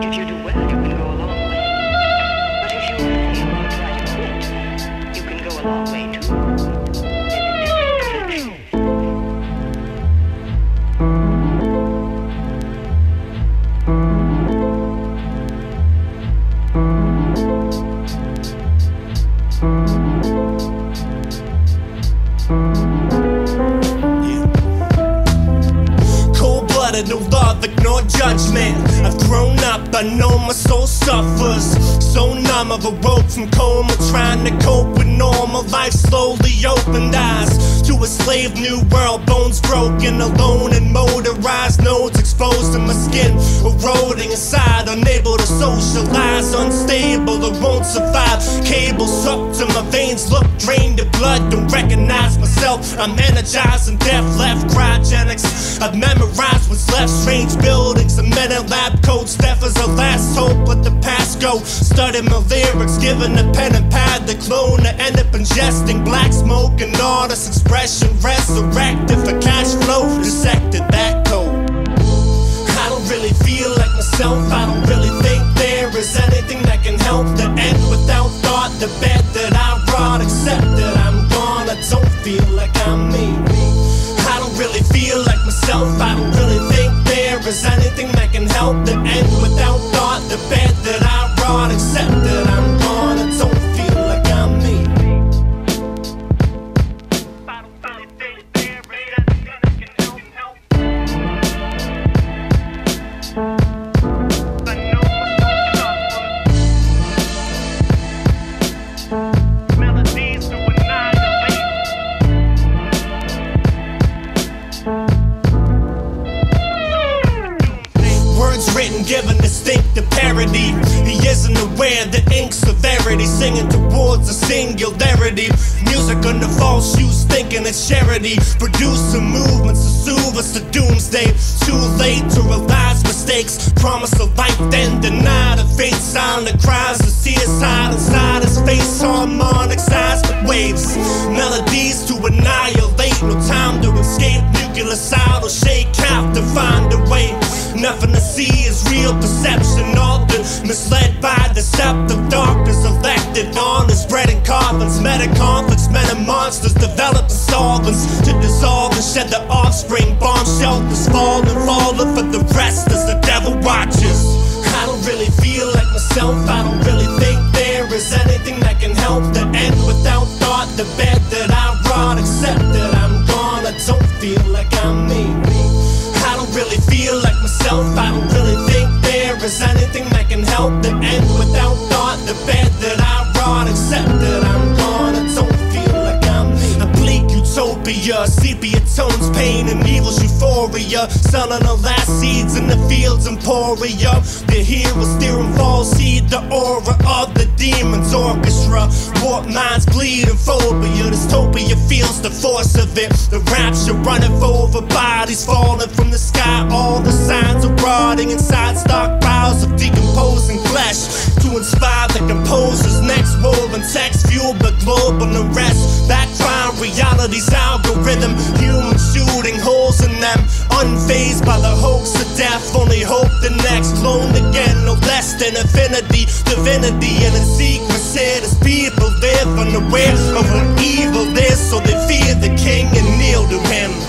If you do well, you can go a long way. But if you fail or try to you can go a long way too. no love, ignore judgment Grown up, I know my soul suffers. So numb, I've awoke from coma, trying to cope with normal life. Slowly opened eyes to a slave new world. Bones broken, alone and motorized. No my skin, eroding inside. Unable to socialize, unstable, I won't survive. Cables up to my veins, look drained of blood. Don't recognize myself. I'm energized and death left cryogenics. I've memorized what's left. Strange buildings, a mental lab coats. Death is a last hope. Let the past go. Studying my lyrics, giving a pen and pad. The clone to end up ingesting black smoke and artist expression. Resurrected for cash flow. Dissected that myself. I don't really think there is anything that can help the end without thought. The bed that I brought, except that I'm gone. I don't feel like I'm me. I don't really feel like myself. I don't really think there is anything that can help the end without thought. The bed that I brought, except written, given distinctive parody. He isn't aware the ink severity, singing towards a singularity. Music under false shoes, thinking it's charity. Producing movements to soothe us to doomsday. Too late to realize mistakes. Promise a life, then deny the fate. Silent cries tears hide inside his face. Harmonic seismic waves, melodies to annihilate. No time to escape. Nuclear side or shake out to find a. Nothing to see is real perception. Been misled by deceptive darkness. Elected honors, bred and coffins. Meta conflicts, meta monsters. Develop the solvents to dissolve and shed the offspring. Bomb shelters falling, falling for the rest as the devil watches. I don't really feel like myself. I don't really think there is anything that can help the end myself. I don't really think there is anything that can help the end without utopia, sepia tones, pain and evil's euphoria. Selling the last seeds in the fields, emporia. The heroes steering fall, see the aura of the demon's orchestra. Warp minds bleeding phobia. Dystopia feels the force of it. The rapture running over bodies falling from the sky. All the signs are rotting inside stockpiles of decomposing flesh inspire the composer's next role and text fuel the global unrest. the rest. That crime, reality's algorithm, human shooting holes in them. Unfazed by the hoax of death, only hope the next clone again, no less than affinity, divinity, and a secret said as people live unaware of what evil is, so they fear the king and kneel to him.